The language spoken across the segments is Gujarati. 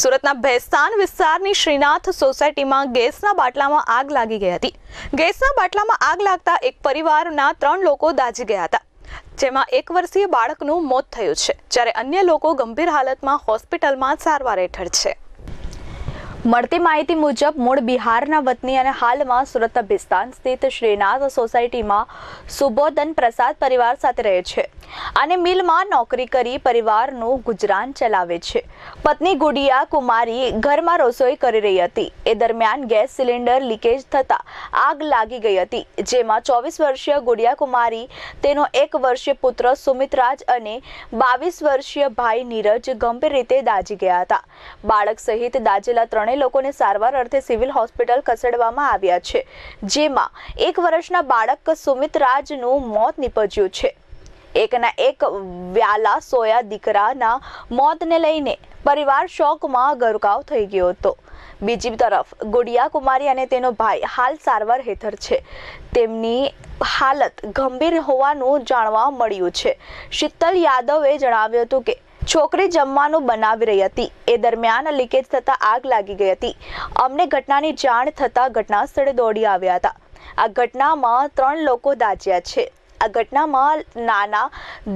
સુરતના ભેસ્તાન વિસ્તારની શ્રીનાથ સોસાયટીમાં ગેસના બાટલામાં આગ લાગી ગઈ હતી. ગેસના બાટલામાં આગ લાગતા એક પરિવારના ત્રણ લોકો દાઝી ગયા હતા. જેમાં એક વર્ષીય બાળકનું મોત થયું છે. જ્યારે અન્ય લોકો ગંભીર હાલતમાં હોસ્પિટલમાં સારવાર હેઠળ છે. મળતી માહિતી મુજબ મૂળ બિહારના વતની અને હાલમાં સુરત ભિસ્તાન સ્થિત શ્રીનાથ સોસાયટીમાં સુબોધન પ્રસાદ પરિવાર સાથે રહે છે. અને મિલમાં નોકરી કરી પરિવારનું ગુજરાન ચલાવે છે. પત્ની ગુડિયા કુમારી ઘરમાં રસોઈ કરી રહી હતી. એ દરમિયાન ગેસ સિલિન્ડર લીકેજ થતાં આગ લાગી ગઈ હતી. જેમાં ચોવીસ વર્ષીય ગુડિયા કુમારી, તેનો એક વર્ષીય પુત્ર સુમિતરાજ અને બાવીસ વર્ષીય ભાઈ નીરજ ગંભીર રીતે દાઝી ગયા હતા. બાળક સહિત દાઝેલા ત્રણેય લોકોને સારવાર અર્થે સિવિલ હોસ્પિટલ ખસેડવામાં આવ્યા છે, જેમાં એક વર્ષના બાળક સુમિત રાજનું મોત નીપજ્યું છે. એકના એક વ્યાલા સોયા દીકરાના મોતને લઈને પરિવાર શોકમાં ગરકાવ થઈ ગયો હતો. બીજી તરફ ગુડિયા કુમારી અને તેનો ભાઈ હાલ સારવાર હેઠળ છે. તેમની હાલત ગંભીર હોવાનું જાણવા મળ્યું છે. શીતલ યાદવે જણાવ્યું હતું કે છોકરી જમવાનું બનાવી રહી હતી એ દરમિયાન લીકેજ થતાં આગ લાગી ગઈ હતી અમને ઘટનાની જાણ થતાં ઘટના સ્થળે દોડી આવ્યા હતા આ ઘટનામાં ત્રણ લોકો દાઝ્યા છે આ ઘટનામાં નાના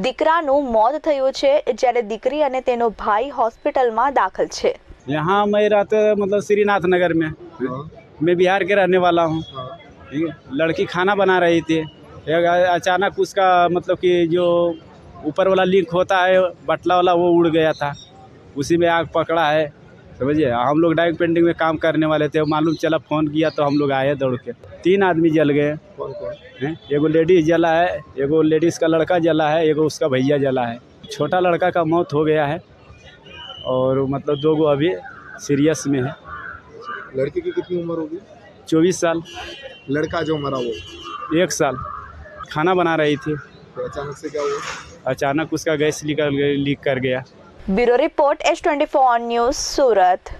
દીકરાનું મોત થયું છે જ્યારે દીકરી અને તેનો ભાઈ હોસ્પિટલમાં દાખલ છે यहाँ मैं रहते मतलब श्रीनाथ नगर में मैं बिहार के रहने वाला हूँ ठीक है लड़की खाना बना रही थी एक अचानक उसका मतलब कि जो ऊपर वाला लिंक होता है बटला वाला वो उड़ गया था। उसी में आग पकड़ा है समझिए? हम लोग डाइंग पेंटिंग में काम करने वाले थे मालूम चला फ़ोन किया तो हम लोग आए दौड़ के। तीन आदमी जल गए। कौन कौन? एगो लेडीज़ जला है एगो लेडीज़ का लड़का जला है एगो उसका भैया जला है। छोटा लड़का का मौत हो गया है और मतलब दो गो अभी सीरियस में है। लड़के की कितनी उम्र होगी? चौबीस साल। लड़का जो मरा वो? एक साल। खाना बना रही थी। तो अचानक से क्या हुआ? अचानक उसका गैस निकल लीक कर गया bureau report H twenty four on news Surat